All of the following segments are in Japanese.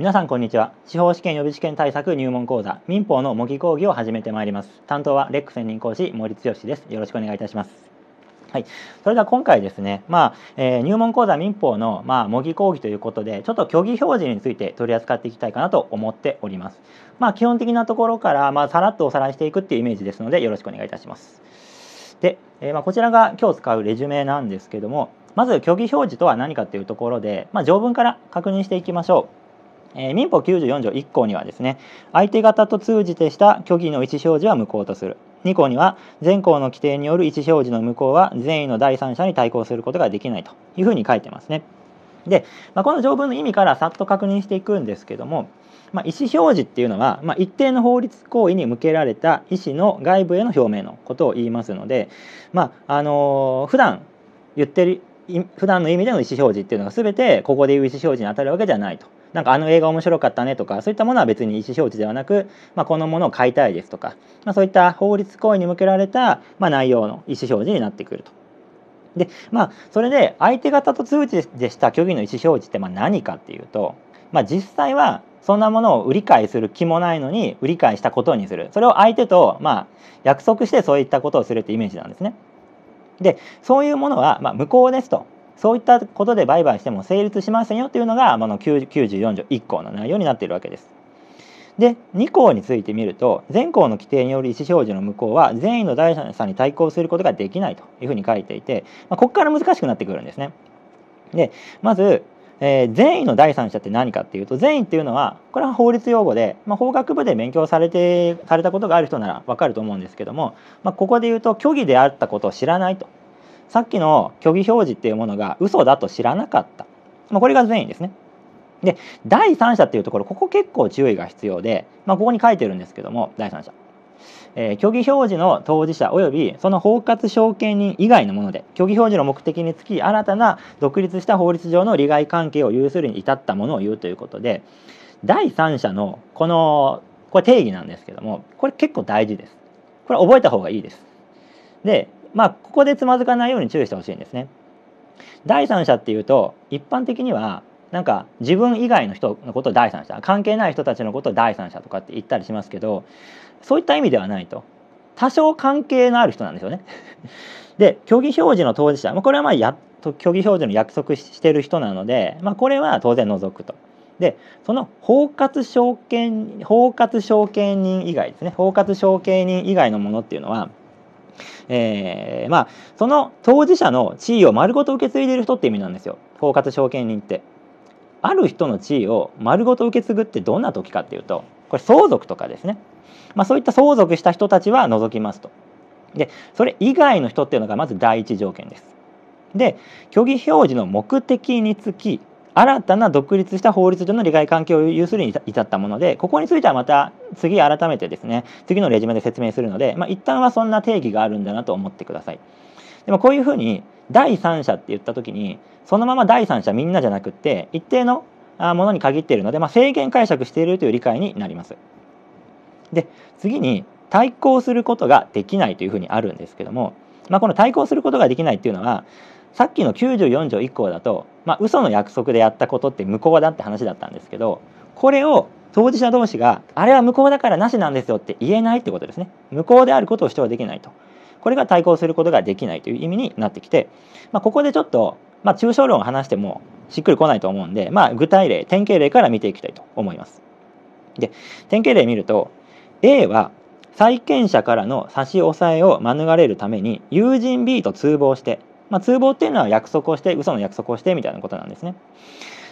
皆さんこんにちは司法試験予備試験対策入門講座民法の模擬講義を始めてまいります担当はレック専任講師森剛ですよろしくお願いいたしますはい、それでは今回ですね、まあえー、入門講座民法の、まあ、模擬講義ということでちょっと虚偽表示について取り扱っていきたいかなと思っております。まあ、基本的なところから、まあ、さらっとおさらいしていくっていうイメージですのでよろしくお願いいたします。で、えー、まあ、こちらが今日使うレジュメなんですけどもまず虚偽表示とは何かというところで、まあ、条文から確認していきましょう。えー、民法94条1項にはですね相手方と通じてした虚偽の意思表示は無効とする2項には全項の規定による意思表示の無効は善意の第三者に対抗することができないというふうに書いてますね。で、まあ、この条文の意味からさっと確認していくんですけども、まあ、意思表示っていうのは、まあ、一定の法律行為に向けられた意思の外部への表明のことを言いますので、まああのー、普段言ってる普段の意味での意思表示っていうのが全てここでいう意思表示に当たるわけじゃないと。なんかあの映画面白かったねとかそういったものは別に意思表示ではなく、まあ、このものを買いたいですとか、まあ、そういった法律行為に向けられた、まあ、内容の意思表示になってくると。でまあそれで相手方と通知でした虚偽の意思表示ってまあ何かっていうと、まあ、実際はそんなものを売り買いする気もないのに売り買いしたことにするそれを相手とまあ約束してそういったことをするってイメージなんですね。でそういうものはまあ無効ですとそういったことで売買しても成立しませんよというのが、あ、の94条1項の内容になっているわけです。で2項について見ると全項の規定による意思表示の無効は善意の第三者に対抗することができないというふうに書いていて、まあ、ここから難しくなってくるんですね。でまず、えー、善意の第三者って何かっていうと善意っていうのはこれは法律用語で、まあ、法学部で勉強されてされたことがある人なら分かると思うんですけども、まあ、ここで言うと虚偽であったことを知らないと。さっきの虚偽表示っていうものが嘘だと知らなかった、まあ、これが善意ですね。で第三者っていうところここ結構注意が必要で、まあ、ここに書いてるんですけども第三者、えー、虚偽表示の当事者及びその包括証券人以外のもので虚偽表示の目的につき新たな独立した法律上の利害関係を有するに至ったものを言うということで第三者のこのこれ定義なんですけどもこれ結構大事です。これ覚えた方がいいです。でまあここでつまずかないように注意してほしいんですね。第三者っていうと一般的にはなんか自分以外の人のことを第三者関係ない人たちのことを第三者とかって言ったりしますけどそういった意味ではないと多少関係のある人なんですよね。で虚偽表示の当事者これはまあや虚偽表示の約束してる人なので、まあ、これは当然除くと。でその包括証券包括証券人以外ですね包括証券人以外のものっていうのはえー、まあその当事者の地位を丸ごと受け継いでる人って意味なんですよ包括証券人って。ある人の地位を丸ごと受け継ぐってどんな時かっていうとこれ相続とかですね、まあ、そういった相続した人たちは除きますと。でそれ以外の人っていうのがまず第一条件です。で虚偽表示の目的につき新たな独立した法律上の利害関係を有するに至ったものでここについてはまた次改めてですね次のレジュメで説明するので、まあ、一旦はそんな定義があるんだなと思ってください。でもこういうふうに第三者って言った時にそのまま第三者みんなじゃなくって一定のものに限っているので、まあ、制限解釈しているという理解になります。で次に対抗することができないというふうにあるんですけども、まあ、この対抗することができないっていうのはさっきの94条1項だと、まあ、嘘の約束でやったことって無効だって話だったんですけどこれを当事者同士があれは無効だからなしなんですよって言えないってことですね無効であることを主張できないとこれが対抗することができないという意味になってきて、まあ、ここでちょっと、まあ、抽象論を話してもしっくりこないと思うんで、まあ、具体例典型例から見ていきたいと思いますで典型例見ると A は債権者からの差し押さえを免れるために友人 B と通報してまあ、通報っていうのは約束をして嘘の約束をしてみたいなことなんですね。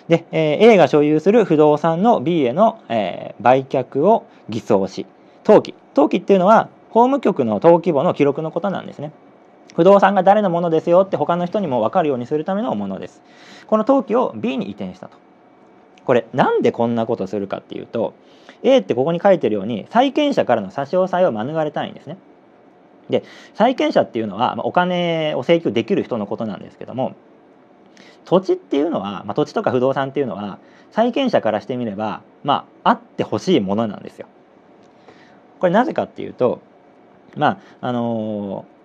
で、えー、A が所有する不動産の B への、えー、売却を偽装し登記登記っていうのは法務局の登記簿の記録のことなんですね。不動産が誰のものですよって他の人にも分かるようにするためのものです。この登記を B に移転したと。これなんでこんなことするかっていうと A ってここに書いてるように債権者からの差し押さえを免れたいんですね。で債権者っていうのは、ま、お金を請求できる人のことなんですけども土地っていうのは、まあ、土地とか不動産っていうのは債権者からしてみれば、まあ、あってほしいものなんですよ。これなぜかっていうとまああのー、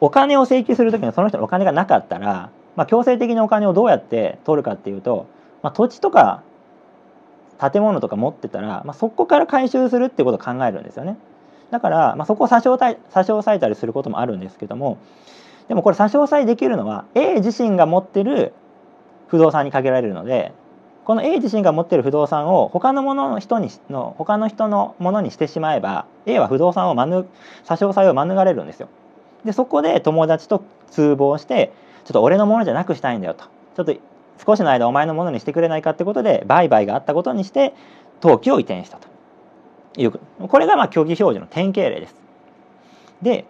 お金を請求する時にその人のお金がなかったら、まあ、強制的にお金をどうやって取るかっていうと、まあ、土地とか建物とか持ってたら、まあ、そこから回収するってことを考えるんですよね。だから、まあ、そこを差し押さえ差し押さえたりすることもあるんですけどもでもこれ差し押さえできるのは A 自身が持ってる不動産に限られるのでこの A 自身が持ってる不動産を他のものの人にの他の人のものにしてしまえば A は不動産を免差し押さえを免れるんですよ。でそこで友達と通報してちょっと俺のものじゃなくしたいんだよとちょっと少しの間お前のものにしてくれないかってことで売買があったことにして登記を移転したというこれがまあ虚偽表示の典型例です。で、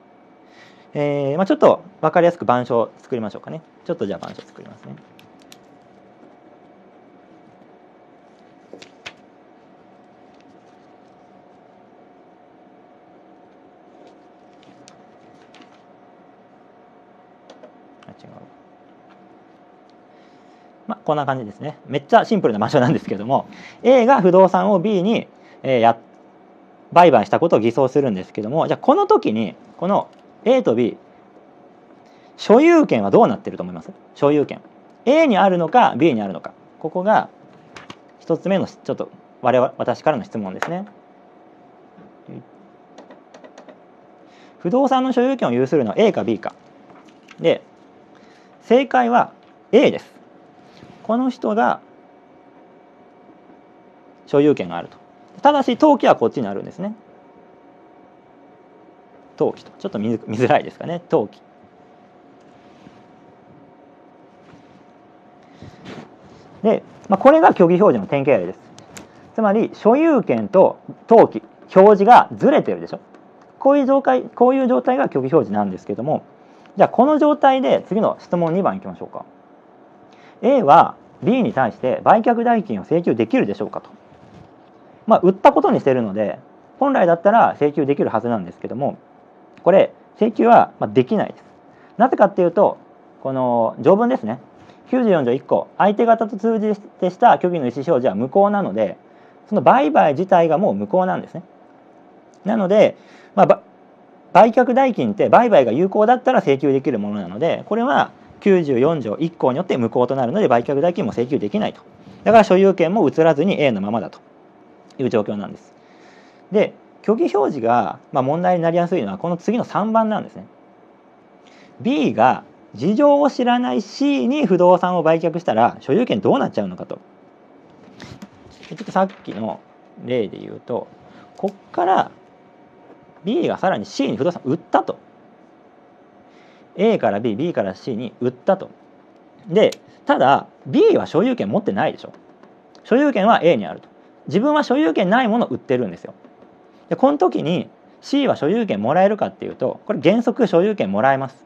えーまあ、ちょっと分かりやすく板書を作りましょうかね。ちょっとじゃあ板書作りますね。まあ、こんな感じですね。めっちゃシンプルな場所なんですけども A が不動産を B に、えー、や売買したことを偽装するんですけどもじゃあこの時にこの A と B 所有権はどうなってると思います？所有権 A にあるのか B にあるのかここが一つ目のちょっと我々私からの質問ですね。不動産の所有権を有するのは A か B か。で正解は A です。この人が所有権があると。ただし登記はこっちにあるんですね。登記と。ちょっと見づらいですかね。登記。で、まあ、これが虚偽表示の典型例です。つまり所有権と登記表示がずれてるでしょ。こういう状態こういう状態が虚偽表示なんですけども。じゃあこの状態で次の質問2番いきましょうか。A は B に対して売却代金を請求できるでしょうかと。まあ、売ったことにしてるので本来だったら請求できるはずなんですけどもこれ請求はできないです。なぜかっていうとこの条文ですね94条1項相手方と通じてした虚偽の意思表示は無効なのでその売買自体がもう無効なんですね。なので、まあ、売却代金って売買が有効だったら請求できるものなのでこれは94条1項によって無効となるので売却代金も請求できないと。だから所有権も移らずに A のままだという状況なんです。で虚偽表示が、まあ、問題になりやすいのはこの次の3番なんですね。B が事情を知らない C に不動産を売却したら所有権どうなっちゃうのかと。ちょっとさっきの例で言うとこっから B がさらに C に不動産売ったと。A から BB から C に売ったと。でただ B は所有権持ってないでしょ。所有権は A にあると。自分は所有権ないものを売ってるんですよ。でこの時に C は所有権もらえるかっていうとこれ原則所有権もらえます。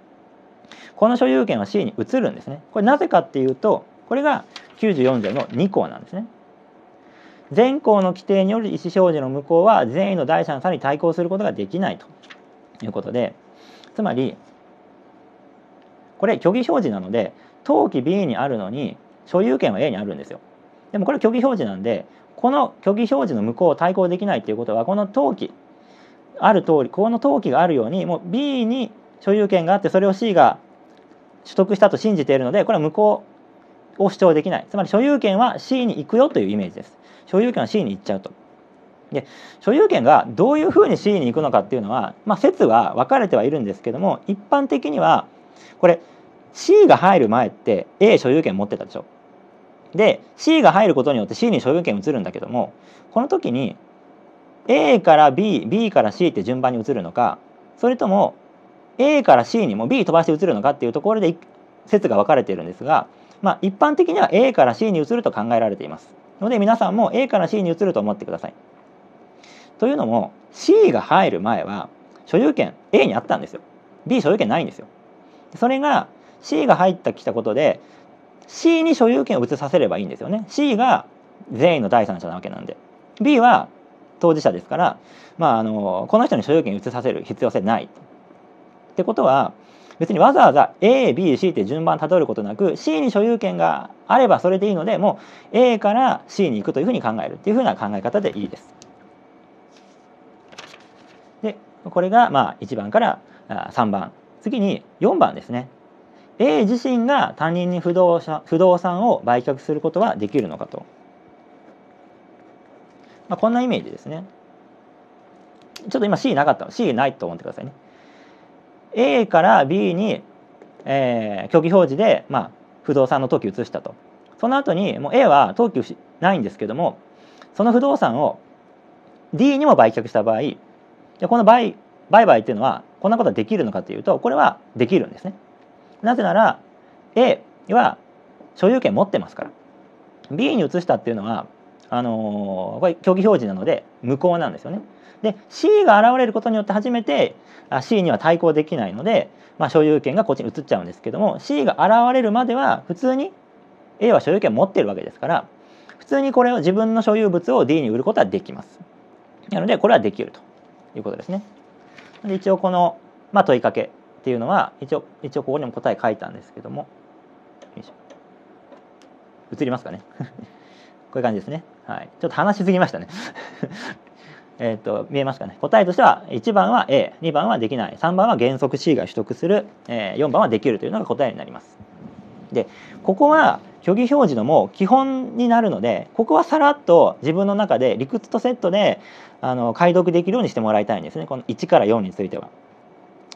この所有権は C に移るんですね。これなぜかっていうとこれが94条の2項なんですね。全項の規定による意思表示の無効は善意の第三者に対抗することができないということでつまりこれ虚偽表示なので登記 B にあるのに所有権は A にあるんですよ。でもこれ虚偽表示なんでこの虚偽表示の無効を対抗できないっていうことはこの登記ある通りこの登記があるようにもう B に所有権があってそれを C が取得したと信じているのでこれは無効を主張できない。つまり所有権は C に行くよというイメージです。所有権は C に行っちゃうと。で所有権がどういうふうに C に行くのかっていうのは、まあ、説は分かれてはいるんですけども一般的にはこれ C が入る前って A 所有権持ってたでしょ。で C が入ることによって C に所有権移るんだけどもこの時に A から BB から C って順番に移るのかそれとも A から C にも B 飛ばして移るのかっていうところで説が分かれているんですが、まあ、一般的には A から C に移ると考えられていますので皆さんも A から C に移ると思ってください。というのも C が入る前は所有権 A にあったんですよ。B 所有権ないんですよ。それが C が入ってきたことで C に所有権を移させればいいんですよね。C が善意の第三者なわけなんで B は当事者ですから、まあ、あのこの人に所有権移させる必要性ない。ってことは別にわざわざ ABC って順番たどることなく C に所有権があればそれでいいのでもう A から C に行くというふうに考えるっていうふうな考え方でいいです。でこれがまあ1番から3番次に4番ですね。A 自身が他人に不動産不動産を売却することはできるのかと。まあ、こんなイメージですね。ちょっと今 C なかったの。C ないと思ってくださいね。A から B に、えー、虚偽表示で、まあ、不動産の登記移したと。その後にもう A は登記しないんですけどもその不動産を D にも売却した場合でこの売売買っていうのはこんなことはできるのかというとこれはできるんですね。なぜなら A は所有権持ってますから。B に移したっていうのはあのー、これ虚偽表示なので無効なんですよね。で C が現れることによって初めて C には対抗できないので、まあ、所有権がこっちに移っちゃうんですけども C が現れるまでは普通に A は所有権持ってるわけですから普通にこれを自分の所有物を D に売ることはできます。なのでこれはできるということですね。で一応この、まあ、問いかけっていうのは一応一応ここにも答え書いたんですけども。映りますかね。こういう感じですね。はい。ちょっと話しすぎましたね。えっと見えますかね。答えとしては1番は A2 番はできない3番は原則 C が取得する、えー、4番はできるというのが答えになります。でここは虚偽表示のも基本になるのでここはさらっと自分の中で理屈とセットであの解読できるようにしてもらいたいんですねこの1から4については。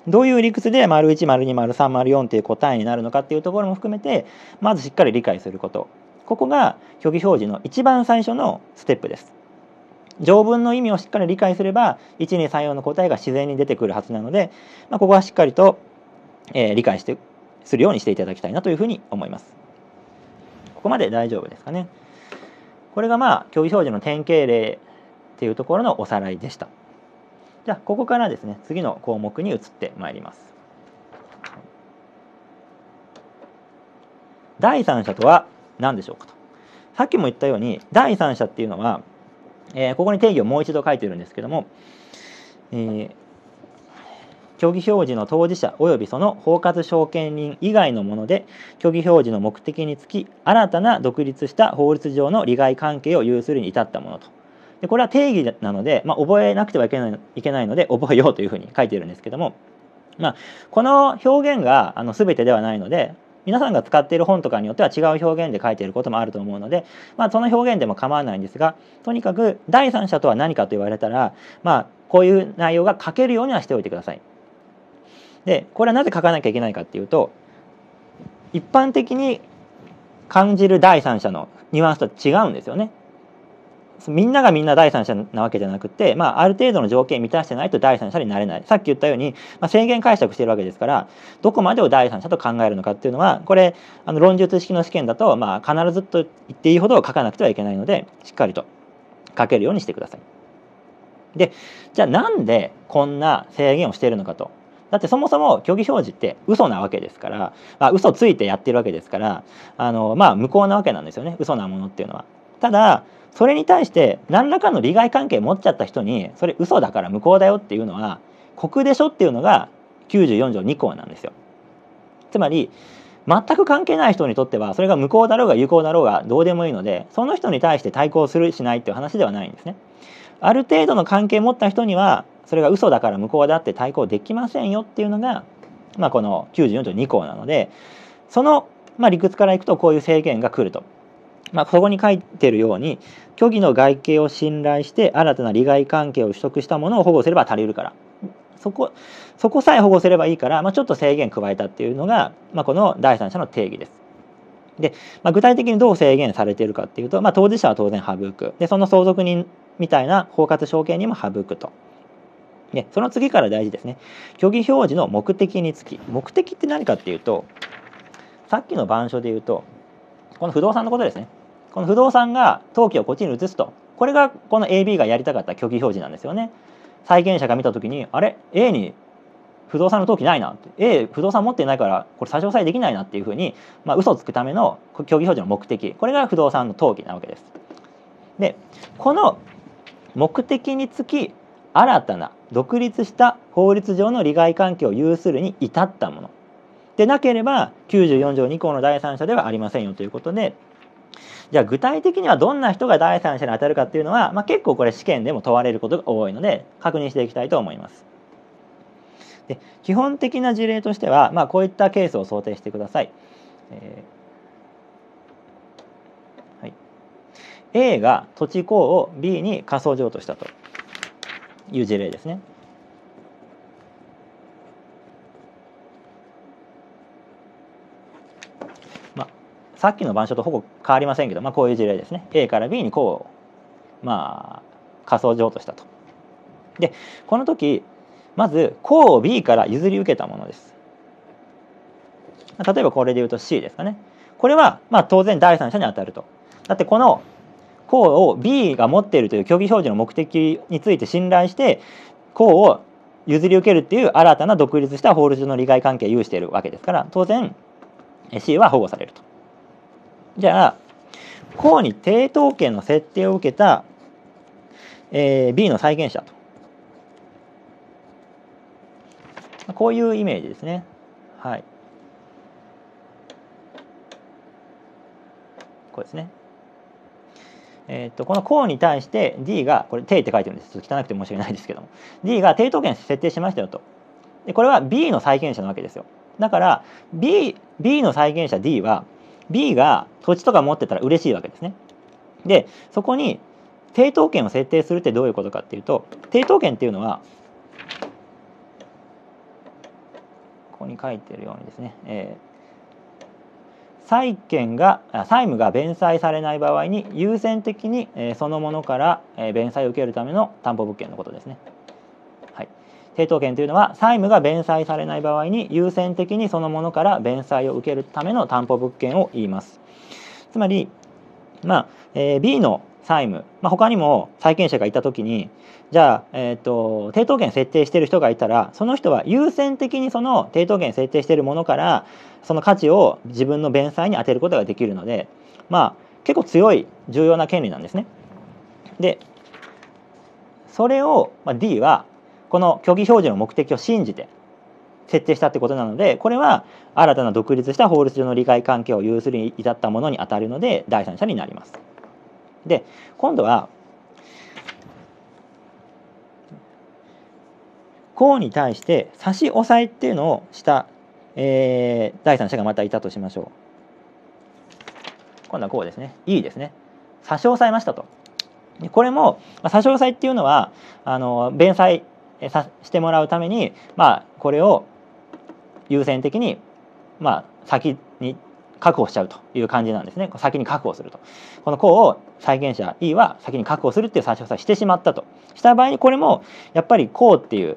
どういう理屈で丸1丸2丸3丸4っていう答えになるのかっていうところも含めてまずしっかり理解することここが虚偽表示の一番最初のステップです。条文の意味をしっかり理解すれば1234の答えが自然に出てくるはずなので、まあ、ここはしっかりと、えー、理解してするようにしていただきたいなというふうに思います。ここまで大丈夫ですかね。これがまあ競技表示の典型例っていうところのおさらいでした。じゃあここからですね次の項目に移ってまいります。第三者とは何でしょうかと。さっきも言ったように第三者っていうのは、えー、ここに定義をもう一度書いてるんですけども、えー、虚偽表示の当事者及びその包括証券人以外のもので虚偽表示の目的につき新たな独立した法律上の利害関係を有するに至ったものと。でこれは定義なので、まあ、覚えなくてはいけないいけないので覚えようというふうに書いてるんですけども、まあ、この表現があの全てではないので皆さんが使っている本とかによっては違う表現で書いていることもあると思うので、まあ、その表現でも構わないんですがとにかく第三者とは何かと言われたら、まあ、こういう内容が書けるようにはしておいてください。でこれはなぜ書かなきゃいけないかっていうと一般的に感じる第三者のニュアンスと違うんですよね。みんながみんな第三者なわけじゃなくて、まあ、ある程度の条件満たしてないと第三者になれないさっき言ったように、まあ、制限解釈してるわけですからどこまでを第三者と考えるのかっていうのはこれあの論述式の試験だと、まあ、必ずと言っていいほど書かなくてはいけないのでしっかりと書けるようにしてください。でじゃあなんでこんな制限をしているのかとだってそもそも虚偽表示って嘘なわけですからあ嘘ついてやってるわけですからあのまあ無効なわけなんですよね嘘なものっていうのは。ただそれに対して何らかの利害関係持っちゃった人にそれ嘘だから無効だよっていうのは酷でしょっていうのが94条2項なんですよ。つまり全く関係ない人にとってはそれが無効だろうが有効だろうがどうでもいいのでその人に対して対抗するしないっていう話ではないんですね。ある程度の関係持った人にはそれが嘘だから無効だって対抗できませんよっていうのが、まあ、この94条2項なのでその、ま、理屈からいくとこういう制限が来ると。まあ、そこに書いてるように虚偽の外形を信頼して新たな利害関係を取得したものを保護すれば足りるからそこそこさえ保護すればいいから、まあ、ちょっと制限加えたっていうのが、まあ、この第三者の定義です。で、まあ、具体的にどう制限されているかっていうと、まあ、当事者は当然省くでその相続人みたいな包括証券にも省くと。でその次から大事ですね。虚偽表示の目的につき目的って何かっていうとさっきの板書で言うとこの不動産のことですね。この不動産が登記をこっちに移すとこれがこの AB がやりたかった虚偽表示なんですよね。債権者が見た時にあれ？A に不動産の登記ないなって。A 不動産持ってないからこれ差し押さえできないなっていうふうに、まあ、嘘をつくための虚偽表示の目的。これが不動産の登記なわけです。でこの目的につき新たな独立した法律上の利害関係を有するに至ったものでなければ94条2項の第三者ではありませんよということでじゃあ具体的にはどんな人が第三者に当たるかっていうのは、まあ、結構これ試験でも問われることが多いので確認していきたいと思います。で基本的な事例としては、まあ、こういったケースを想定してください。えーはい A が土地公を B に仮想譲渡したという事例ですね。まあ、さっきの板書とほぼ変わりませんけど、まあ、こういう事例ですね。A から B に公を、まあ、仮想譲渡したと。でこの時まず公を B から譲り受けたものです。例えばこれで言うと C ですかね。これはまあ当然第三者に当たると。だってこの項を B が持っているという虚偽表示の目的について信頼して項を譲り受けるっていう新たな独立した法律上の利害関係を有しているわけですから当然 C は保護されると。じゃあ項に抵当権の設定を受けた、えー、B の債権者とこういうイメージですね。はい。こうですね。えー、とこの項に対して D がこれ「定」って書いてるんです。ちょっと汚くて申し訳ないですけども。D が抵当権設定しましたよと。でこれは B の債権者なわけですよ。だから B, B の債権者 D は B が土地とか持ってたら嬉しいわけですね。でそこに抵当権を設定するってどういうことかっていうと抵当権っていうのはここに書いてるようにですね、えー債権が債務が弁済されない場合に優先的にそのものから弁済を受けるための担保物件のことですね。はい、抵当権というのは債務が弁済されない場合に優先的にそのものから弁済を受けるための担保物件を言います。つまり、まあえ、B の債務、まあ、他にも債権者がいた時にじゃあ、えーと、抵当権設定してる人がいたらその人は優先的にその抵当権設定してるものからその価値を自分の弁済に充てることができるのでまあ結構強い重要な権利なんですね。でそれを、まあ、D はこの虚偽表示の目的を信じて設定したってことなのでこれは新たな独立した法律上の利害関係を有するに至ったものにあたるので第三者になります。で今度は項に対して差し押さえっていうのをした、えー、第三者がまたいたとしましょう。今度はこうですね。いいですね。差し押さえましたと。これもまあ差し押さえっていうのはあの弁済さしてもらうためにまあこれを優先的にまあ先に確保しちゃうという感じなんですね。先に確保すると。この項を債権者 E は先に確保するっていう差し押さえしてしまったと。した場合にこれもやっぱり項っていう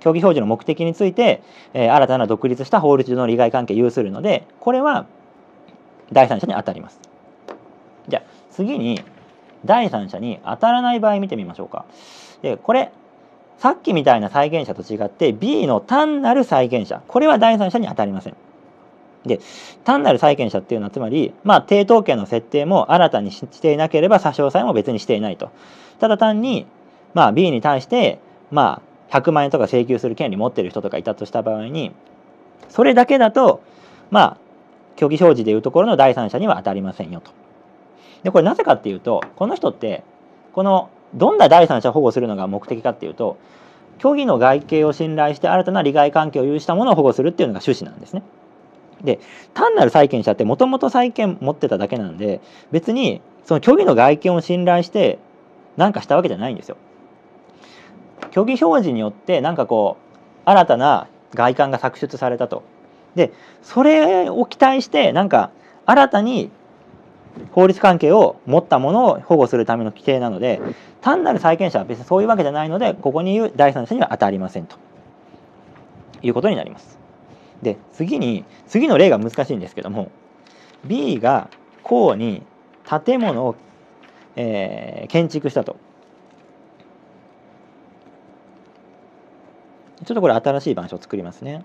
競技表示の目的について、えー、新たな独立した法律上の利害関係有するのでこれは第三者に当たります。じゃあ次に第三者に当たらない場合見てみましょうか。でこれさっきみたいな債権者と違って B の単なる債権者。これは第三者に当たりません。で単なる債権者っていうのはつまり、まあ、抵当権の設定も新たにしていなければ差し押さえも別にしていないとただ単に、まあ、B に対して、まあ、100万円とか請求する権利持ってる人とかいたとした場合にそれだけだとまあ虚偽表示でいうところの第三者には当たりませんよと。でこれなぜかっていうとこの人ってこのどんな第三者を保護するのが目的かっていうと虚偽の外形を信頼して新たな利害関係を有したものを保護するっていうのが趣旨なんですね。で単なる債権者ってもともと債権持ってただけなんで別にその虚偽の外見を信頼して何かしたわけじゃないんですよ。虚偽表示によって何かこう新たな外観が作出されたと。でそれを期待してなんか新たに法律関係を持ったものを保護するための規定なので単なる債権者は別にそういうわけじゃないのでここに言う第三者には当たりませんということになります。で次に次の例が難しいんですけども B が項に建物を、えー、建築したと。ちょっとこれ新しい板書を作りますね。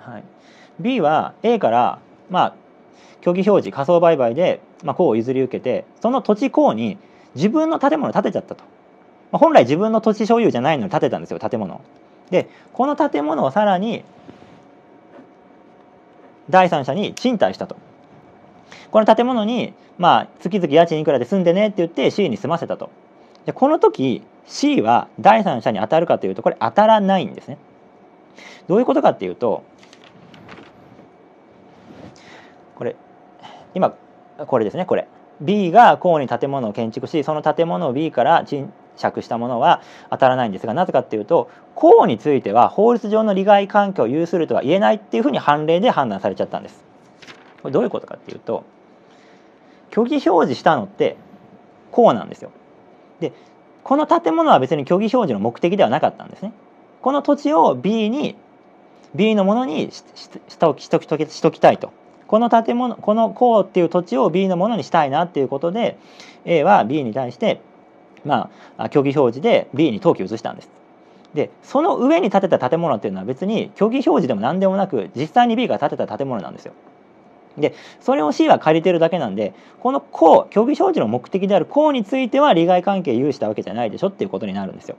はい、B は A からまあ虚偽表示仮想売買で、まあ、項を譲り受けてその土地項に自分の建物を建てちゃったと。本来自分の土地所有じゃないのに建てたんですよ建物でこの建物をさらに第三者に賃貸したと。この建物にまあ月々家賃いくらで住んでねって言って C に住ませたと。でこの時 C は第三者に当たるかというとこれ当たらないんですね。どういうことかっていうとこれ今これですねこれ。B が項に建物を建築しその建物を B から賃借したものは当たらないんですがなぜかっていうと項については法律上の利害関係を有するとは言えないっていうふうに判例で判断されちゃったんです。これどういうことかっていうと虚偽表示したのって項なんですよ。でこの建物は別に虚偽表示の目的ではなかったんですね。この土地を B に B のものにしときしときたいと。この建物この項っていう土地を B のものにしたいなっていうことで A は B に対してまあ虚偽表示で B に登記を移したんです。でその上に建てた建物っていうのは別に虚偽表示でも何でもなく実際に B が建てた建物なんですよ。でそれを C は借りてるだけなんでこの項虚偽表示の目的である項については利害関係有したわけじゃないでしょっていうことになるんですよ。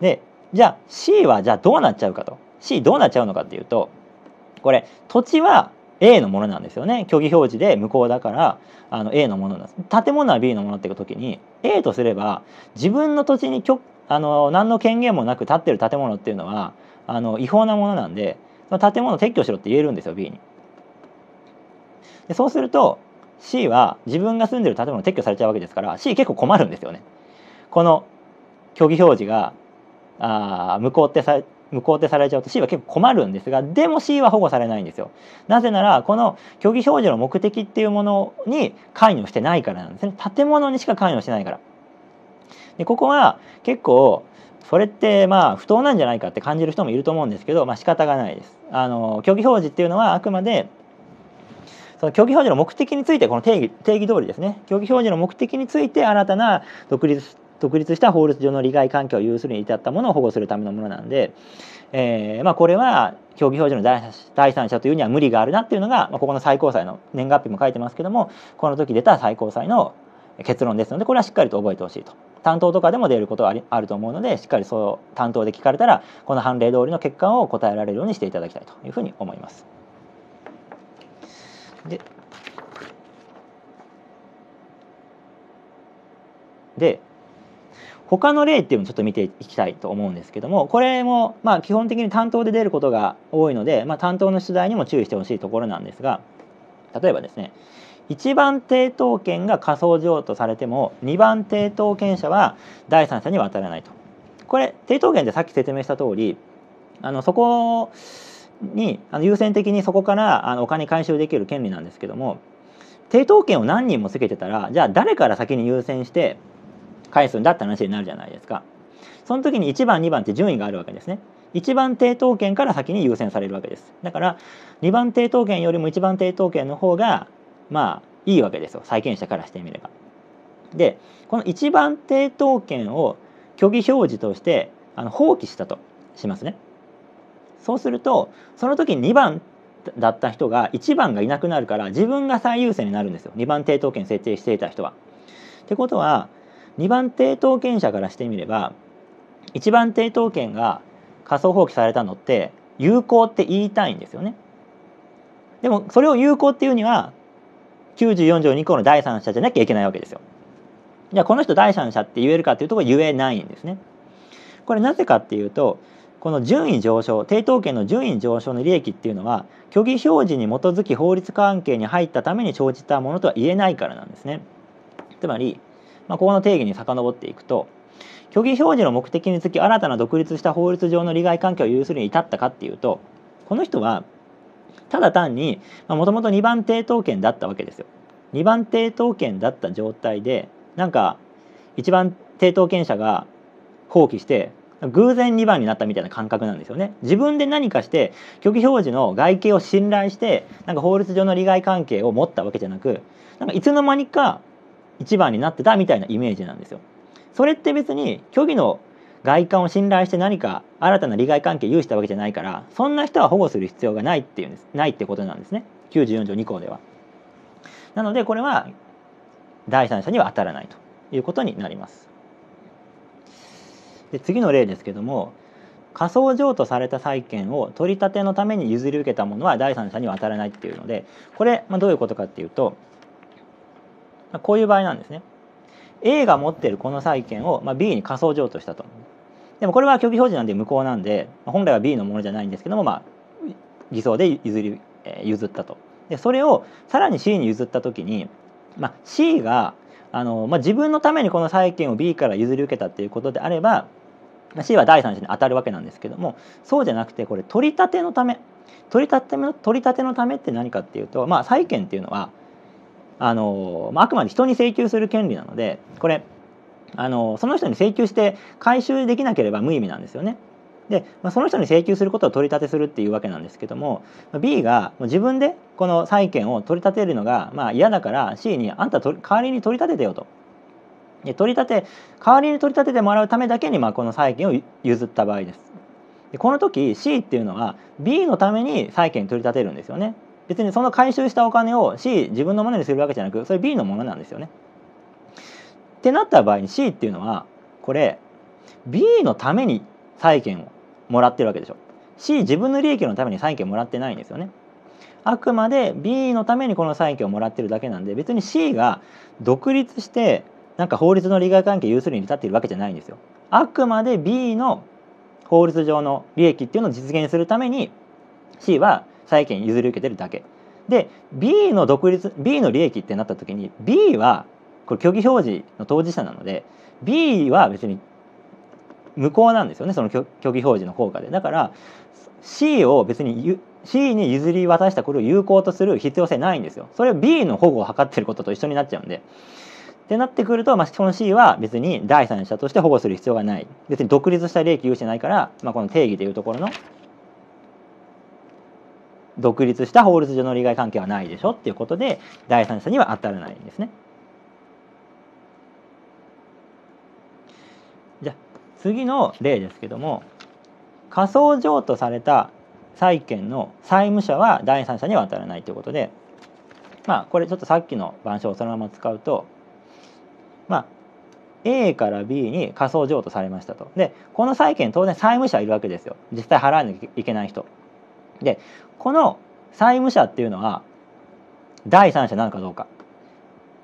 でじゃあ C はじゃあどうなっちゃうかと C どうなっちゃうのかっていうとこれ土地は A のものなんですよね虚偽表示で無効だからあの A のものなんです建物は B のものっていう時に A とすれば自分の土地にあの何の権限もなく建ってる建物っていうのはあの違法なものなんでその建物を撤去しろって言えるんですよ B に。でそうすると C は自分が住んでる建物を撤去されちゃうわけですから C 結構困るんですよね。この虚偽表示があ無効ってさ無効ってされちゃうと C は結構困るんですがでも C は保護されないんですよ。なぜならこの虚偽表示の目的っていうものに関与してないからなんですね。建物にしか関与してないから。でここは結構それってまあ不当なんじゃないかって感じる人もいると思うんですけど、まあ仕方がないです。あの虚偽表示っていうのはあくまでその虚偽表示の目的についてこの定義定義通りですね虚偽表示の目的について新たな独立独立した法律上の利害関係を有するに至ったものを保護するためのものなんで、えーまあ、これは虚偽表示の第三者というには無理があるなっていうのが、まあ、ここの最高裁の年月日も書いてますけどもこの時出た最高裁の結論ですのでこれはしっかりと覚えてほしいと。担当とかでも出ることはあると思うのでしっかりそう担当で聞かれたらこの判例通りの結果を答えられるようにしていただきたいというふうに思います。でで他の例っていうのをちょっと見ていきたいと思うんですけどもこれもまあ基本的に担当で出ることが多いので、まあ、担当の出題にも注意してほしいところなんですが例えばですね1番抵当権が仮想譲渡されても2番抵当権者は第三者に渡らないと。これ抵当権ってさっき説明した通りあのそこにあの優先的にそこからあのお金回収できる権利なんですけども抵当権を何人もつけてたらじゃあ誰から先に優先して返すんだって話になるじゃないですか。その時に1番2番って順位があるわけですね。1番抵当権から先に優先されるわけです。だから2番抵当権よりも1番抵当権の方がまあいいわけですよ債権者からしてみれば。でこの1番抵当権を虚偽表示としてあの放棄したとしますね。そうするとその時に2番だった人が1番がいなくなるから自分が最優先になるんですよ2番抵当権設定していた人は。ってことは2番抵当権者からしてみれば1番抵当権が仮想放棄されたのって有効って言いたいんですよね。でもそれを有効っていうには94条2項の第三者じゃなきゃいけないわけですよ。じゃあこの人第三者って言えるかっていうところ言えないんですね。これなぜかっていうとこの順位上昇抵当権の順位上昇の利益っていうのは虚偽表示に基づき法律関係に入ったために生じたものとは言えないからなんですね。つまり、まあ、ここの定義に遡っていくと虚偽表示の目的につき新たな独立した法律上の利害関係を有するに至ったかっていうとこの人はただ単にもともと2番抵当権だったわけですよ。2番抵当権だった状態でなんか1番抵当権者が放棄して偶然2番になったみたいな感覚なんですよね。自分で何かして虚偽表示の外形を信頼してなんか法律上の利害関係を持ったわけじゃなくなんかいつの間にか1番になってたみたいなイメージなんですよ。それって別に虚偽の外観を信頼して何か新たな利害関係を有したわけじゃないからそんな人は保護する必要がないっていうんですないってことなんですね94条2項では。なのでこれは第三者には当たらないということになります。で次の例ですけども仮想譲渡された債権を取り立てのために譲り受けたものは第三者には当たらないっていうのでこれ、まあ、どういうことかっていうと、まあ、こういう場合なんですね。A が持ってるこの債権を、まあ、B に仮想譲渡したと。でもこれは虚偽表示なんで無効なんで本来は B のものじゃないんですけども、まあ、偽装で譲りえ譲ったとでそれをさらに C に譲った時に、まあ、C があの、まあ、自分のためにこの債権を B から譲り受けたっていうことであればまあ C は第三者に当たるわけなんですけどもそうじゃなくてこれ取り立てのため取り立ての取り立てのためって何かっていうと、まあ、債権っていうのはあの、まあ、くまで人に請求する権利なのでこれあのその人に請求して回収できなければ無意味なんですよね。で、まあ、その人に請求することを取り立てするっていうわけなんですけども B が自分でこの債権を取り立てるのがまあ嫌だから C にあんた代わりに取り立ててよと。で取り立て代わりに取り立ててもらうためだけにまあこの債権を譲った場合です。でこの時 C っていうのは B のために債権取り立てるんですよね。別にその回収したお金を C 自分のものにするわけじゃなくそれ B のものなんですよね。ってなった場合に C っていうのはこれ B のために債権をもらってるわけでしょ。C 自分の利益のために債権もらってないんですよね。あくまで B のためにこの債権をもらってるだけなんで別に C が独立してなんか法律の利害関係有するに立っているわけじゃないんですよ。あくまで B の法律上の利益っていうのを実現するために C は債権譲り受けてるだけ。で B の独立 B の利益ってなった時に B はこれ虚偽表示の当事者なので B は別に無効なんですよねその虚偽表示の効果で。だから C を別に C に譲り渡したこれを有効とする必要性ないんですよ。それは B の保護を図ってることと一緒になっちゃうんで。ってなってくると、まあ、この C は別に第三者として保護する必要がない。別に独立した利益有してないから、まあ、この定義でいうところの独立した法律上の利害関係はないでしょっていうことで第三者には当たらないんですね。じゃ次の例ですけども仮想譲渡された債権の債務者は第三者には当たらないということでまあこれちょっとさっきの板書をそのまま使うとまあ A から B に仮想譲渡されましたと。でこの債権当然債務者いるわけですよ実際払わなきゃいけない人。でこの債務者っていうのは第三者なのかどうか。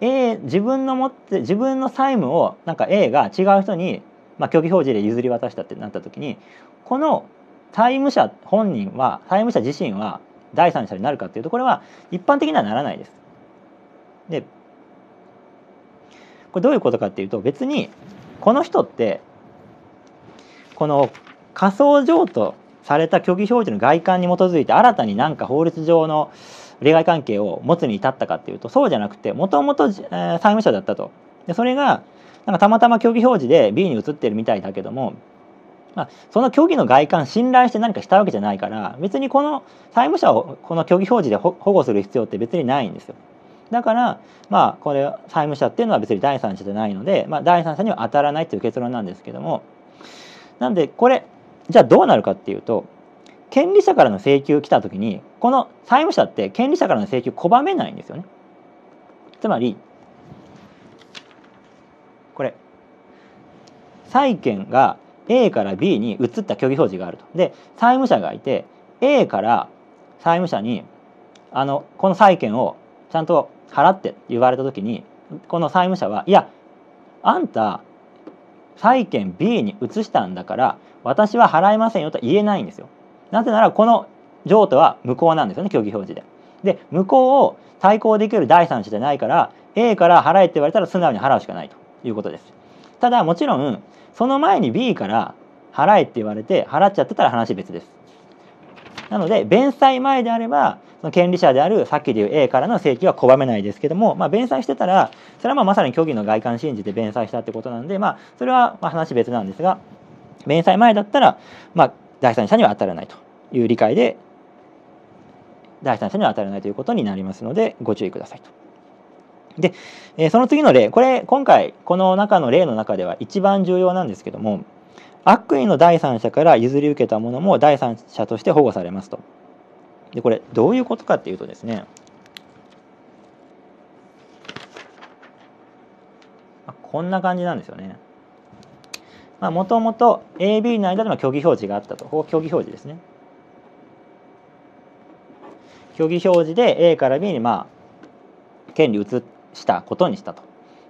A 自分の持って自分の債務をなんか A が違う人にまあ、虚偽表示で譲り渡したってなった時にこの債務者本人は債務者自身は第三者になるかっていうとこれは一般的にはならないです。でこれどういうことかっていうと別にこの人ってこの仮想譲渡された虚偽表示の外観に基づいて新たに何か法律上の利害関係を持つに至ったかっていうとそうじゃなくてもともと債務者だったと。でそれがなんかたまたま競技表示で B に移ってるみたいだけども、まあ、その競技の外観信頼して何かしたわけじゃないから別にこの債務者をこの競技表示で保護する必要って別にないんですよ。だからまあこれ債務者っていうのは別に第三者じゃないので、まあ、第三者には当たらないっていう結論なんですけどもなんでこれじゃあどうなるかっていうと権利者からの請求来た時にこの債務者って権利者からの請求拒めないんですよね。つまりこれ債権が A から B に移った虚偽表示があると。で債務者がいて A から債務者にあのこの債権をちゃんと払って言われた時にこの債務者はいやあんた債権 B に移したんだから私は払いませんよとは言えないんですよ。なぜならこの譲渡は無効なんですよね虚偽表示で。で無効を対抗できる第三者じゃないから A から払えって言われたら素直に払うしかないと。いうことです。ただもちろんその前に B から払えって言われて払っちゃってたら話別です。なので弁済前であればその権利者であるさっきでいう A からの請求は拒めないですけども、まあ、弁済してたらそれはまあまさに虚偽の外観信じて弁済したってことなんで、まあ、それはま話別なんですが弁済前だったら、まあ、第三者には当たらないという理解で第三者には当たらないということになりますのでご注意くださいと。で、えその次の例これ今回この中の例の中では一番重要なんですけども悪意の第三者から譲り受けたものも第三者として保護されますと。でこれどういうことかっていうとですねこんな感じなんですよね。もともと AB の間でも虚偽表示があったと。ここ虚偽表示ですね。虚偽表示で A から B にまあ権利移したことにしたと。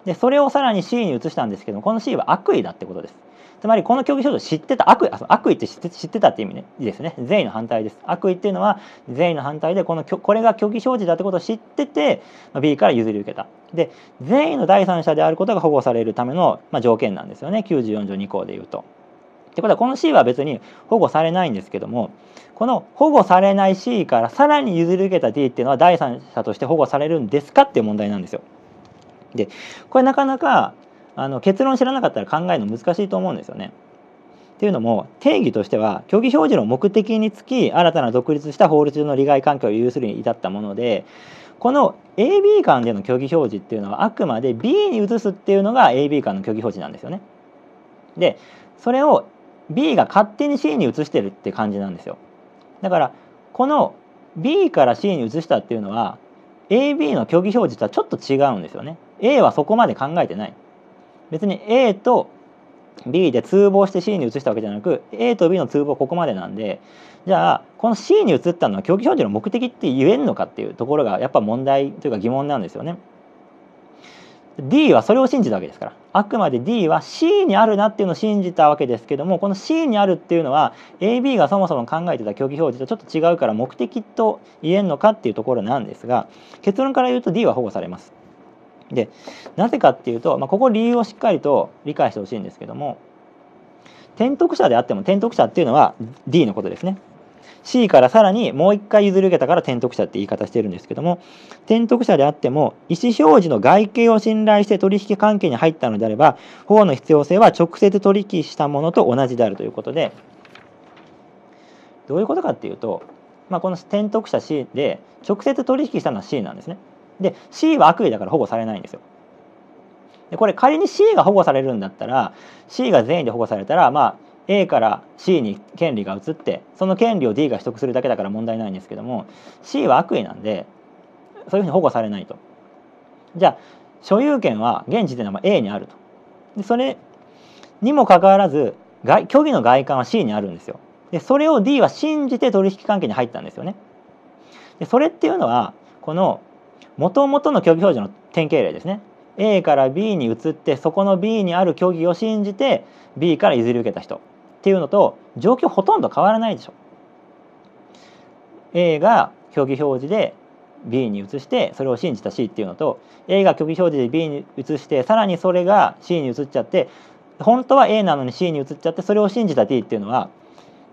でそれをさらに C に移したんですけどこの C は悪意だってことです。つまりこの虚偽表示を知ってた悪意悪意って知って知ってたって意味ね。ですね。善意の反対です。悪意っていうのは善意の反対でこのこれが虚偽表示だってことを知ってて B から譲り受けた。で善意の第三者であることが保護されるための、まあ、条件なんですよね。94条2項でいうと。ってことはこの C は別に保護されないんですけどもこの保護されない C からさらに譲り受けた D っていうのは第三者として保護されるんですかっていう問題なんですよ。でこれなかなかあの結論知らなかったら考えるの難しいと思うんですよね。っていうのも定義としては虚偽表示の目的につき新たな独立した法律上の利害関係を有するに至ったものでこの AB 間での虚偽表示っていうのはあくまで B に移すっていうのが AB 間の虚偽表示なんですよね。でそれを B が勝手に C に移してるって感じなんですよ。だからこの B から C に移したっていうのは AB の虚偽表示とはちょっと違うんですよね。A はそこまで考えてない。別に A と B で通報して C に移したわけじゃなく A と B の通報ここまでなんでじゃあこの C に移ったのは競技表示の目的って言えんのかっていうところがやっぱ問題というか疑問なんですよね。D はそれを信じたわけですからあくまで D は C にあるなっていうのを信じたわけですけどもこの C にあるっていうのは AB がそもそも考えてた競技表示とちょっと違うから目的と言えんのかっていうところなんですが結論から言うと D は保護されます。でなぜかっていうと、まあ、ここ理由をしっかりと理解してほしいんですけども転得者であっても転得者っていうのは D のことですね。C からさらにもう一回譲り受けたから転得者って言い方してるんですけども転得者であっても意思表示の外形を信頼して取引関係に入ったのであれば保護の必要性は直接取引したものと同じであるということでどういうことかっていうと、まあ、この転得者 C で直接取引したのは C なんですね。で C は悪意だから保護されないんですよ。でこれ仮に C が保護されるんだったら C が善意で保護されたらまあ A から C に権利が移ってその権利を D が取得するだけだから問題ないんですけども C は悪意なんでそういうふうに保護されないと。じゃあ所有権は現時点で A にあると。でそれにもかかわらず虚偽の外観は C にあるんですよ。でそれを D は信じて取引関係に入ったんですよね。でそれっていうのはこのもともとの虚偽表示の典型例ですね。A から B に移ってそこの B にある虚偽を信じて B から譲り受けた人。っていうのと状況ほとんど変わらないでしょ。A が虚偽表示で B に移してそれを信じた C っていうのと A が虚偽表示で B に移してさらにそれが C に移っちゃって本当は A なのに C に移っちゃってそれを信じた D っていうのは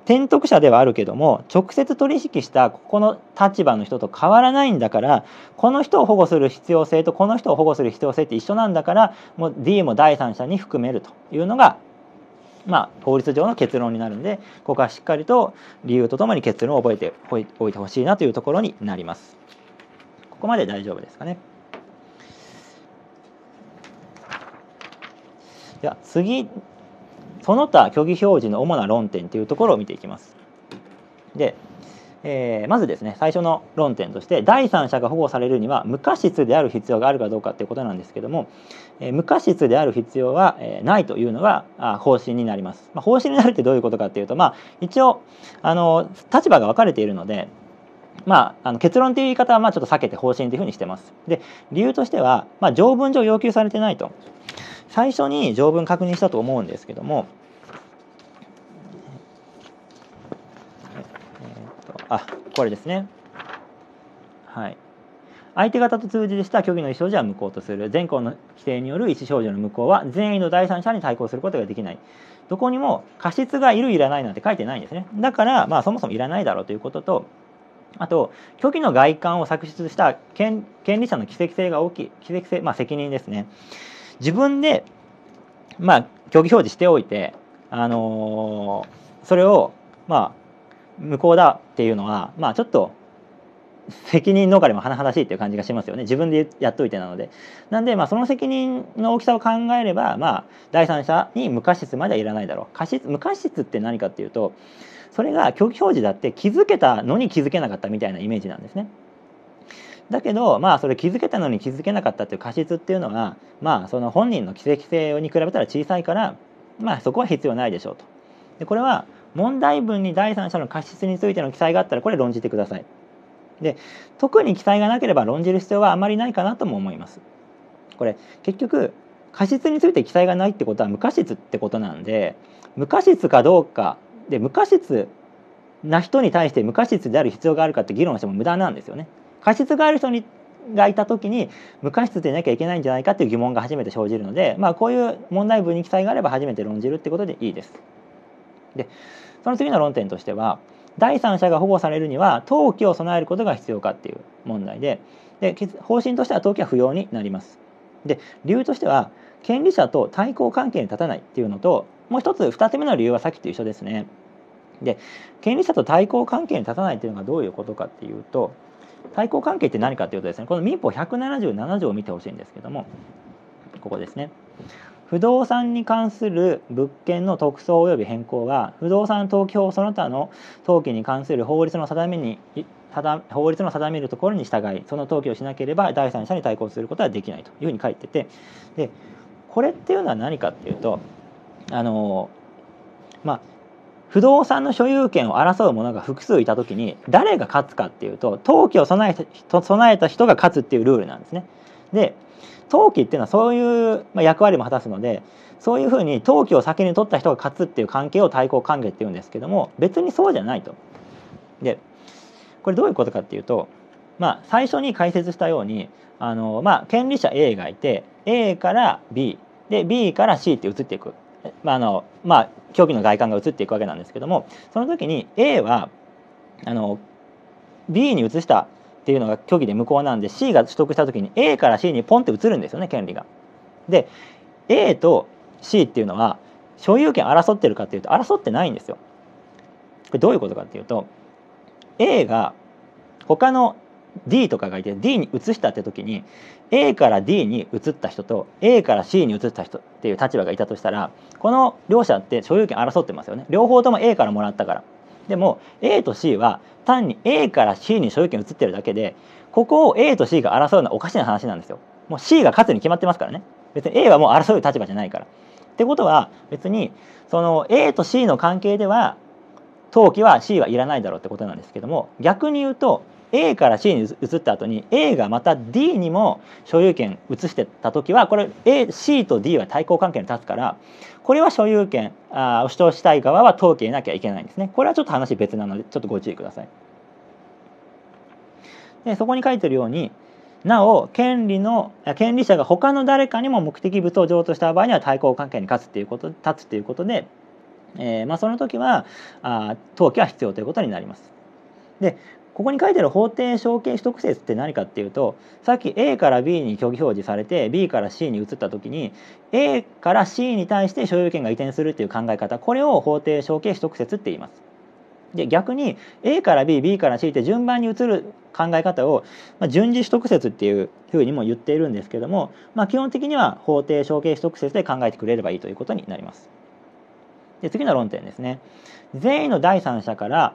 転得者ではあるけども直接取引したここの立場の人と変わらないんだからこの人を保護する必要性とこの人を保護する必要性って一緒なんだからもう D も第三者に含めるというのがまあ、法律上の結論になるんでここはしっかりと理由とともに結論を覚えておいてほしいなというところになります。ここまで大丈夫ですかね。では次その他虚偽表示の主な論点というところを見ていきます。で、えー、まずですね最初の論点として第三者が保護されるには無過失である必要があるかどうかということなんですけども、えー、無過失である必要は、えー、ないというのがあ方針になります。まあ、方針になるってどういうことかっていうと、まあ、一応あの立場が分かれているのでまあ、あの結論という言い方はまあちょっと避けて方針というふうにしてます。で理由としては、まあ、条文上要求されてないと。最初に条文確認したと思うんですけども、えー、あこれですね。はい。相手方と通じてした虚偽の意思表示は無効とする。全項の規定による意思表示の無効は善意の第三者に対抗することができない。どこにも過失がいるいらないなんて書いてないんですね。だからまあそもそもいらないだろうということとあと虚偽の外観を作出した権利者の奇跡性が大きい奇跡性、まあ、責任ですね。自分でまあ競技表示しておいてあのー、それをまあ無効だっていうのはまあちょっと責任逃れも甚だしいっていう感じがしますよね。自分でやっといてなので。なんでまあその責任の大きさを考えればまあ第三者に無過失まではいらないだろう。過失無過失って何かっていうとそれが競技表示だって気づけたのに気づけなかったみたいなイメージなんですね。だけどまあそれ気づけたのに気づけなかったっていう過失っていうのはまあその本人の奇跡性に比べたら小さいからまあそこは必要ないでしょうと。でこれは問題文に第三者の過失についての記載があったらこれ論じてください。で特に記載がなければ論じる必要はあまりないかなとも思います。これ結局過失について記載がないってことは無過失ってことなんで無過失かどうかで無過失な人に対して無過失である必要があるかって議論しても無駄なんですよね。過失がある人にがいた時に無過失でなきゃいけないんじゃないかっていう疑問が初めて生じるので、まあ、こういう問題文に記載があれば初めて論じるってことでいいです。でその次の論点としては第三者が保護されるには登記を備えることが必要かっていう問題でで方針としては登記は不要になります。で理由としては権利者と対抗関係に立たないっていうのともう一つ2つ目の理由はさっきと一緒ですね。で権利者と対抗関係に立たないっていうのがどういうことかっていうと対抗関係って何かっていうとですねこの民法177条を見てほしいんですけどもここですね。不動産に関する物件の特措及び変更は不動産登記法その他の登記に関する法律の定めに法律の定めるところに従いその登記をしなければ第三者に対抗することはできないというふうに書いててでこれっていうのは何かっていうとあのまあ不動産の所有権を争う者が複数いた時に誰が勝つかっていうと登記を備えた備えた人が勝つっていうルールなんですね。で登記っていうのはそういう役割も果たすのでそういうふうに登記を先に取った人が勝つっていう関係を対抗関係っていうんですけども別にそうじゃないと。でこれどういうことかっていうと、まあ、最初に解説したようにあの、まあ、権利者 A がいて A から B で B から C って移っていく、まああのまあ、競技の外観が移っていくわけなんですけどもその時に A はあの B に移したっていうのが虚偽で無効なんで C が取得した時に A から C にポンって移るんですよね権利が。で A と C っていうのは所有権争ってるかっていうと争ってないんですよ。これどういうことかっていうと A が他の D とかがいて D に移したって時に A から D に移った人と A から C に移った人っていう立場がいたとしたらこの両者って所有権争ってますよね両方とも A からもらったから。でも A と C は単に A から C に所有権移ってるだけでここを A と C が争うのはおかしな話なんですよ。もう C が勝つに決まってますからね。別に A はもう争う立場じゃないから。ってことは別にその A と C の関係では登記は C はいらないだろうってことなんですけども逆に言うと A から C に移った後に A がまた D にも所有権移してた時はこれ A C と D は対抗関係に立つからこれは所有権あ主張したい側は登記でなきゃいけないんですねこれはちょっと話別なのでちょっとご注意くださいでそこに書いてるようになお権利の権利者が他の誰かにも目的物を譲渡した場合には対抗関係に立つっていうこと立つっていうことで、えーまあ、その時はあ登記は必要ということになります。でここに書いてる法定承継取得説って何かっていうとさっき A から B に虚偽表示されて B から C に移った時に A から C に対して所有権が移転するっていう考え方これを法定承継取得説って言います。で逆に A から BB から C って順番に移る考え方を、まあ、順次取得説っていうふうにも言っているんですけども、まあ、基本的には法定承継取得説で考えてくれればいいということになります。で次の論点ですね。善意の第三者から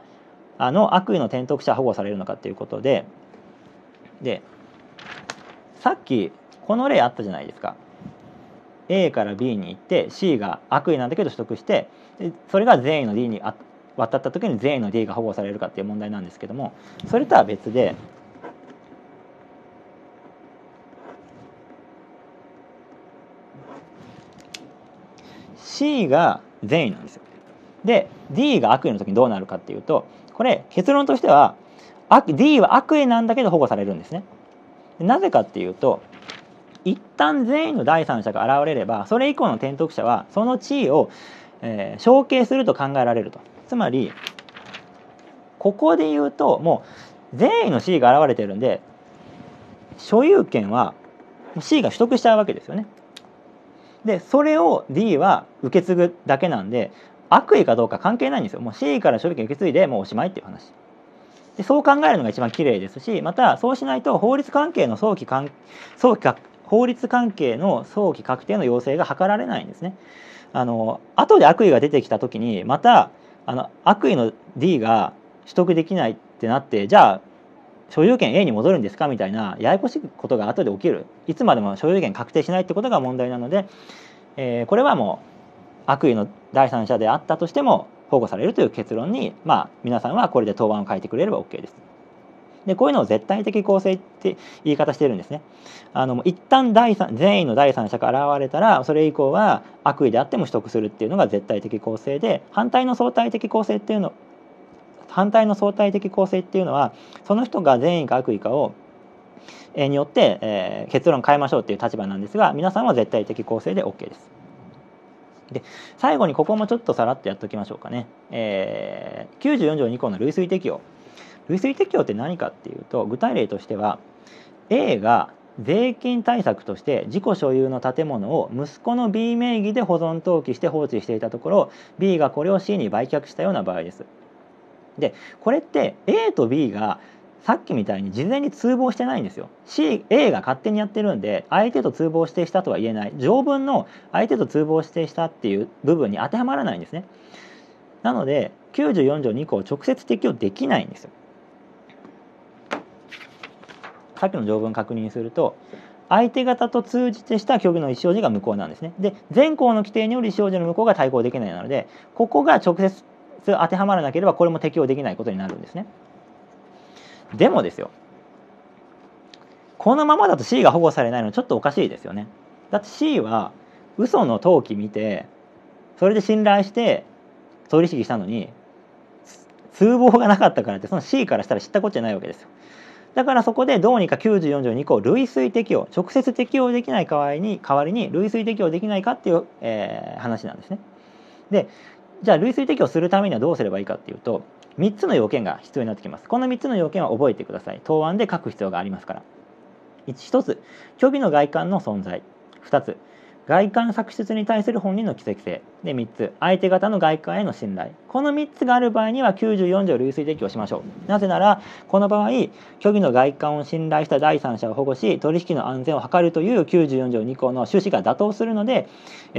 あの悪意の転得者保護されるのかということででさっきこの例あったじゃないですか A から B に行って C が悪意なんだけど取得してそれが善意の D に渡った時に善意の D が保護されるかっていう問題なんですけどもそれとは別で「C が善意なんですよ。で D が悪意の時にどうなるかっていうとこれ結論としては D は悪意なんだけど保護されるんですね。なぜかっていうと一旦善意の第三者が現れればそれ以降の転得者はその地位を、えー、承継すると考えられると。つまりここで言うともう善意の C が現れてるんで所有権は C が取得しちゃうわけですよね。でそれを D は受け継ぐだけなんで悪意かどうか関係ないんですよ。もう C から所有権受け継いでもうおしまいっていう話。でそう考えるのが一番綺麗ですしまたそうしないと法律関係の早期早期法律関係の早期確定の要請が図られないんですね。あの後で悪意が出てきた時にまたあの悪意の D が取得できないってなってじゃあ所有権 A に戻るんですかみたいなややこしいことが後で起きる。いつまでも所有権確定しないってことが問題なので、えー、これはもう悪意の第三者であったとしても保護されるという結論に、まあ、皆さんはこれで答案を書いてくれれば OK です。でこういうのを絶対的公正って言い方してるんですね。あの一旦第三善意の第三者が現れたらそれ以降は悪意であっても取得するっていうのが絶対的公正で反対の相対的公正っていうの反対の相対的公正っていうのはその人が善意か悪意かをによって、えー、結論変えましょうっていう立場なんですが皆さんは絶対的公正で OK です。で最後にここもちょっとさらっとやっておきましょうかね。えー、94条2項の類推適用。類推適用って何かっていうと具体例としては A が税金対策として自己所有の建物を息子の B 名義で保存登記して放置していたところ B がこれを C に売却したような場合です。でこれって A と B がさっきみたいに事前に通報してないんですよ。C、A が勝手にやってるんで相手と通報指定したとは言えない条文の相手と通報指定したっていう部分に当てはまらないんですね。なので94条2項直接適用できないんですよ。さっきの条文確認すると相手方と通じてした虚偽の意思表示が無効なんですね。で全項の規定による意思表示の無効が対抗できないなのでここが直接当てはまらなければこれも適用できないことになるんですね。でもですよこのままだと C が保護されないのちょっとおかしいですよね。だって C は嘘の登記見てそれで信頼して取引したのに通報がなかったからってその C からしたら知ったこっちゃないわけですよ。だからそこでどうにか94条2項類推適用直接適用できない代わりに代わりに類推適用できないかっていう、えー、話なんですね。でじゃあ類推適用するためにはどうすればいいかっていうと3つの要件が必要になってきます。この3つの要件は覚えてください。答案で書く必要がありますから。1つ虚偽の外観の存在2つ外観作出に対する本人の奇跡性で3つ相手方の外観への信頼この3つがある場合には94条類推適用しましょうなぜならこの場合虚偽の外観を信頼した第三者を保護し取引の安全を図るという94条2項の趣旨が妥当するので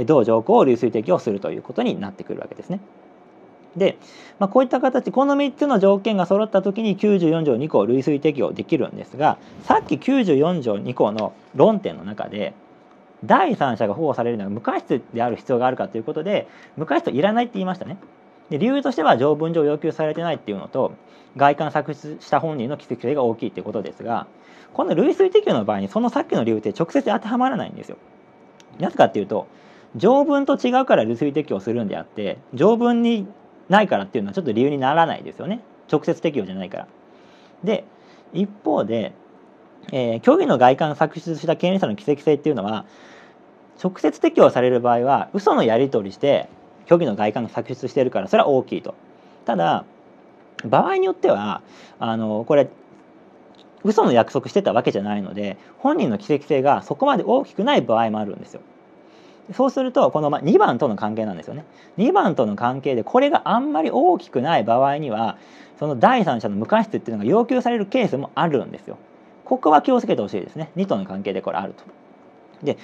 同条項を類推適用するということになってくるわけですね。で、まあ、こういった形この3つの条件が揃った時に94条2項類推適用できるんですがさっき94条2項の論点の中で第三者が保護されるのは無過失である必要があるかということで無過失いらないって言いましたね。で理由としては条文上要求されてないっていうのと外観作出した本人の奇跡性が大きいっていうことですがこの類推適用の場合にそのさっきの理由って直接当てはまらないんですよ。なぜかっていうと条文と違うから類推適用するんであって条文にないからっていうのはちょっと理由にならないですよね直接適用じゃないから。で一方で、えー、虚偽の外観を作出した権利者の奇跡性っていうのは直接適用される場合は嘘のやり取りして虚偽の外観が作出しているからそれは大きいと。ただ場合によってはあのこれ嘘の約束してたわけじゃないので本人の奇跡性がそこまで大きくない場合もあるんですよ。そうするとこの2番との関係なんですよね。2番との関係でこれがあんまり大きくない場合にはその第三者の無過失っていうのが要求されるケースもあるんですよ。ここは気をつけてほしいですね。2との関係でこれあると。で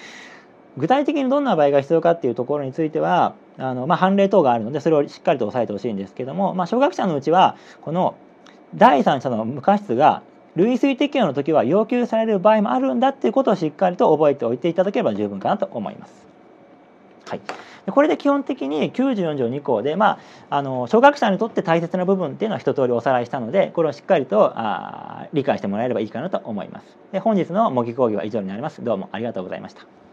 具体的にどんな場合が必要かっていうところについてはあの、まあ、判例等があるのでそれをしっかりと押さえてほしいんですけども、まあ、小学者のうちはこの第三者の無過失が類推適用の時は要求される場合もあるんだっていうことをしっかりと覚えておいていただければ十分かなと思います。はい、これで基本的に94条2項で、まあ、あの小学者にとって大切な部分っていうのは一通りおさらいしたのでこれをしっかりとあ理解してもらえればいいかなと思います。で本日の模擬講義は以上になります。どうもありがとうございました。